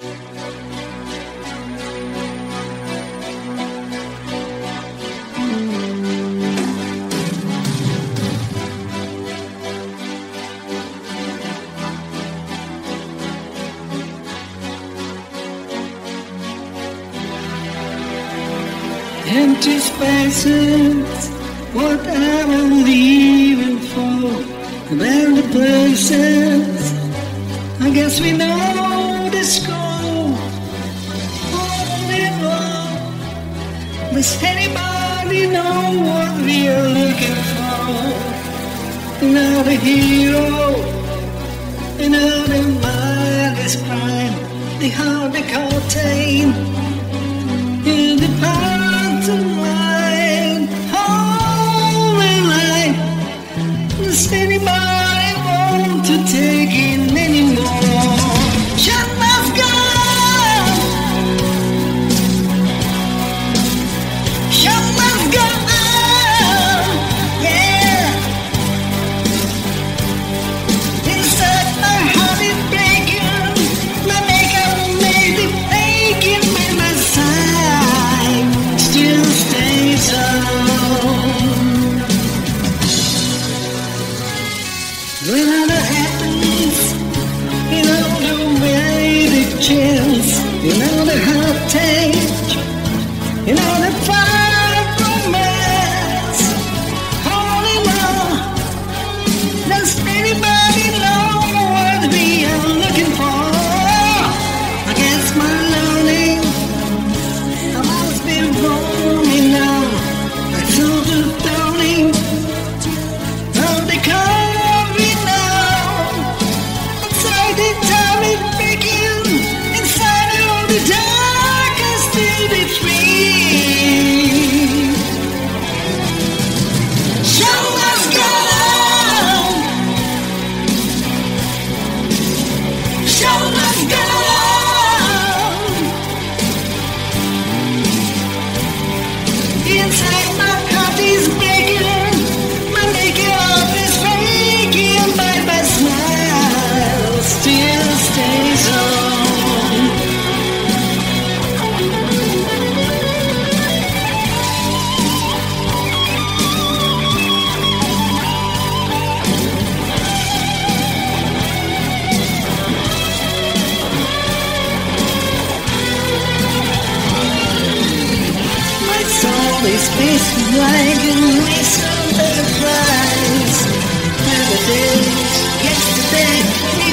empty spaces, what am I leaving for? And the places, I guess we know. found, not a hero, and out in mindless crime, they hardly contain. In the past. Whenever happens, you know the way it chills, you know the heart. This space like a waste of the prize. Yesterday.